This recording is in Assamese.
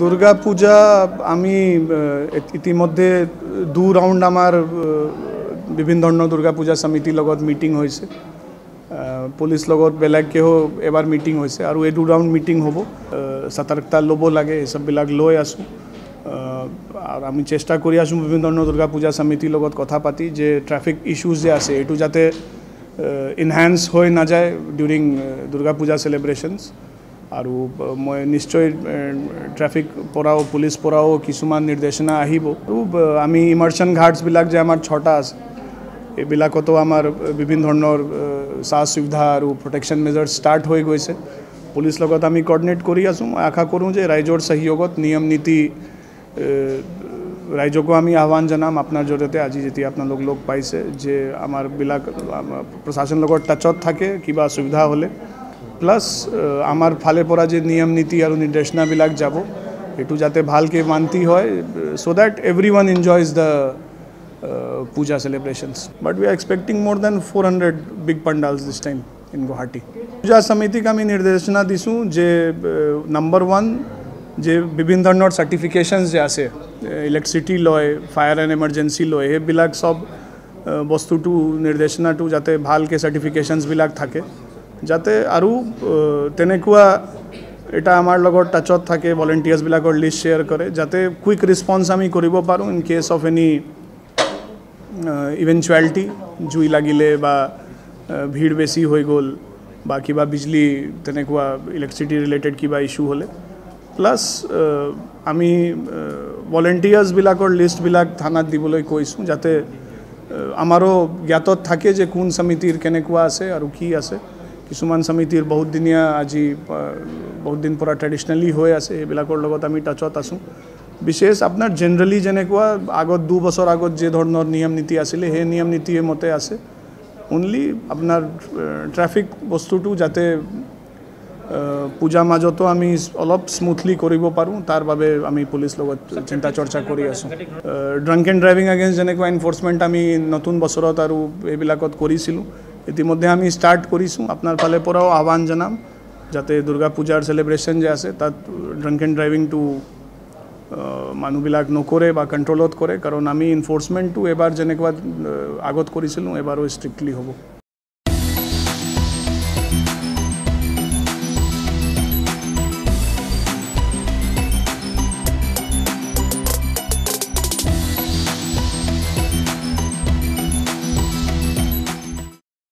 দুৰ্গা পূজা আমি ইতিমধ্যে দু আমাৰ আহ, বিভিন্ন ধৰণৰ দুৰ্গা পূজা সমিতিৰ লগত মিটিং আহ, পুলিচ লগত বেলেগকেও এবাৰ মিটিং হৈছে আৰু এই দু ৰাউণ্ড মিটিং হ'ব। আহ, সতৰ্কতা ল'ব লাগে এই চববিলাক লৈ আহ, আৰু আমি চেষ্টা কৰি আছোঁ বিভিন্ন ধৰণৰ দুৰ্গা পূজা সমিতিৰ লগত কথা পাতি যে ট্ৰাফিক ইছ্যুজ যে আছে এইটো যাতে ইনহেন্স হৈ নাযায় ডিউৰিং দুৰ্গা পূজা চেলিব্ৰেশ্যনছ আৰু মই নিশ্চয় ট্ৰাফিক পৰাও পুলিচ পৰাও কিছুমান নিৰ্দেশনা আহিব। আৰু আমি ইমাৰ্চন ঘাটছবিলাক যে আমাৰ ছটা আছে এইবিলাকতো আমাৰ বিভিন্ন ধৰণৰ সা সুবিধা আৰু প্ৰটেকশ্যন মেজাৰ্ছ ষ্টাৰ্ট হৈ গৈছে। পুলিচ লগত আমি কৰ্ডিনেট কৰি আছোঁ। মই আশা কৰোঁ যে ৰাইজৰ সহযোগত নিয়ম নীতি ৰাইজকো আমি আহ্বান জনাম। আপোনাৰ জৰিয়তে আজি যেতিয়া আপোনালোক লগ পাইছে যে আমাৰবিলাক আমাৰ প্ৰশাসন লগত টাচত থাকে কিবা অসুবিধা হ'লে। প্লাছ আমাৰ ফালে পৰা যে নিয়ম নীতি আৰু নিৰ্দেশনাবিলাক যাব সেইটো যাতে ভালকৈ মান্তি হয় so' that everyone enjoys the puja celebrations. But we are expecting more than 400 big pandals this time in Guwahati. Puja সমিতিক আমি নিৰ্দেশনা দিছোঁ যে নম্বৰ ওৱান যে বিভিন্ন ধৰণৰ চাৰ্টিফিকেশ্যনছ যে আছে ইলেক্ট্ৰিচিটি লয় ফায়াৰ এণ্ড এমাৰ্জেঞ্চি লয় সেইবিলাক চব আহ, বস্তুটো নিৰ্দেশনাটো যাতে ভালকৈ চাৰ্টিফিকেশ্যনছবিলাক থাকে যাতে আৰু তেনেকুৱা এটা আমাৰ লগত টাচত থাকে ভলেণ্টিয়াৰ্ছবিলাকৰ লিষ্ট শ্বেয়াৰ কৰে যাতে কুইক ৰেছপন্স আমি কৰিব পাৰোঁ in case of any eventuality জুই লাগিলে বা ভিৰ বেছি হৈ গ'ল বা কিবা বিজলী তেনেকুৱা ইলেক্ট্ৰিচিটি ৰিলেটেড কিবা ইছ্যু হ'লে। প্লাছ আমি ভলেণ্টিয়াৰ্ছবিলাকৰ লিষ্টবিলাক থানাত দিবলৈ কৈছোঁ যাতে আমাৰো জ্ঞাতত থাকে যে কোন সমিতিৰ কেনেকুৱা আছে আৰু কি আছে। কিছুমান সমিতিৰ বহুত দিনীয়া আজি বহুত দিন পৰা ট্ৰেডিশ্যনেলি হৈ আছে সেইবিলাকৰ লগত আমি টাচত আছোঁ। বিশেষ আপোনাৰ জেনেৰেলি যেনেকুৱা আগত দুবছৰ আগত যে ধৰণৰ নিয়ম নীতি আছিলে সেই নিয়ম নীতিৰ মতে আছে। অনলি আপোনাৰ ট্ৰেফিক বস্তুটো যাতে পূজাৰ মাজতো আমি অলপ স্মুথলি কৰিব পাৰোঁ তাৰ বাবে আমি পুলিচ লগত চিন্তা চৰ্চা কৰি আছোঁ। ড্ৰাংক এণ্ড ড্ৰাইভিং এগেইনষ্ট যেনেকুৱা এনফৰ্চমেণ্ট আমি নতুন বছৰত আৰু এইবিলাকত কৰিছিলোঁ। ইতিমধ্যে আমি ষ্টাৰ্ট কৰিছোঁ। আপোনাৰ ফালে পৰাও আহ্বান জনাম যাতে দুৰ্গা পূজাৰ চেলিব্ৰেশ্যন যে আছে তাত ড্ৰাংক এণ্ড ড্ৰাইভিংটো মানুহবিলাক নকৰে বা কণ্ট্ৰলত কৰে। কাৰণ আমি এনফৰ্চমেণ্টটো এবাৰ যেনেকুৱা আগত কৰিছিলোঁ এবাৰো ষ্ট্ৰিক্টলি হ'ব।